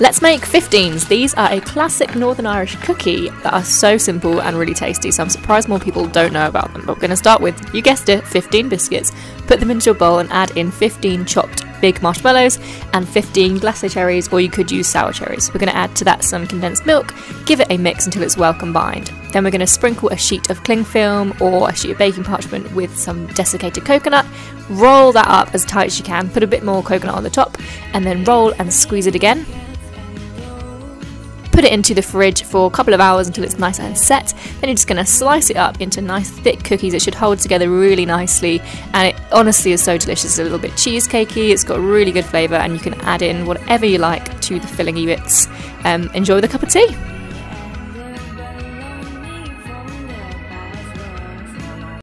Let's make 15s. These are a classic Northern Irish cookie that are so simple and really tasty, so I'm surprised more people don't know about them. But we're going to start with, you guessed it, 15 biscuits. Put them into your bowl and add in 15 chopped big marshmallows and 15 glacé cherries, or you could use sour cherries. We're going to add to that some condensed milk, give it a mix until it's well combined. Then we're going to sprinkle a sheet of cling film or a sheet of baking parchment with some desiccated coconut, roll that up as tight as you can, put a bit more coconut on the top, and then roll and squeeze it again put it into the fridge for a couple of hours until it's nice and set. Then you're just going to slice it up into nice thick cookies. It should hold together really nicely, and it honestly is so delicious. It's a little bit cheesecakey. It's got really good flavour, and you can add in whatever you like to the fillingy bits. Um, enjoy with a cup of tea.